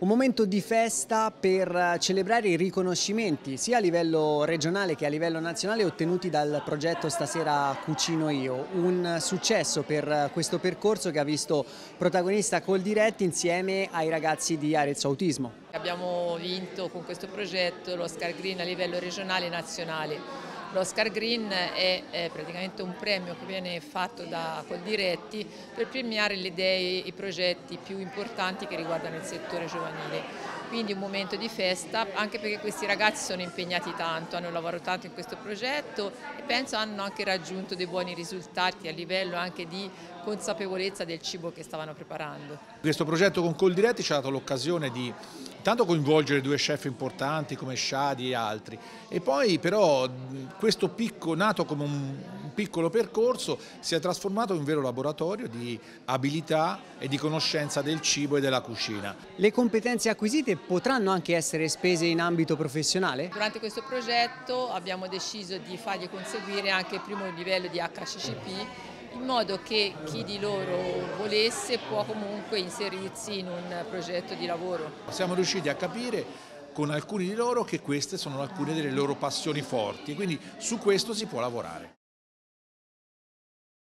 Un momento di festa per celebrare i riconoscimenti sia a livello regionale che a livello nazionale ottenuti dal progetto Stasera Cucino Io, un successo per questo percorso che ha visto protagonista Coldiretti insieme ai ragazzi di Arezzo Autismo. Abbiamo vinto con questo progetto l'Oscar Green a livello regionale e nazionale L'Oscar Green è, è, praticamente un premio che viene fatto da Coldiretti per premiare le idee i progetti più importanti che riguardano il settore giovanile. Quindi un momento di festa anche perché questi ragazzi sono impegnati tanto, hanno lavorato tanto in questo progetto e penso hanno anche raggiunto dei buoni risultati a livello anche di consapevolezza del cibo che stavano preparando. Questo progetto con Coldiretti ci ha dato l'occasione di tanto coinvolgere due chef importanti come Shadi e altri e poi però questo picco nato come un piccolo percorso si è trasformato in un vero laboratorio di abilità e di conoscenza del cibo e della cucina. Le competenze acquisite potranno anche essere spese in ambito professionale? Durante questo progetto abbiamo deciso di fargli conseguire anche il primo livello di HCCP in modo che chi di loro volesse può comunque inserirsi in un progetto di lavoro. Siamo riusciti a capire con alcuni di loro che queste sono alcune delle loro passioni forti, quindi su questo si può lavorare.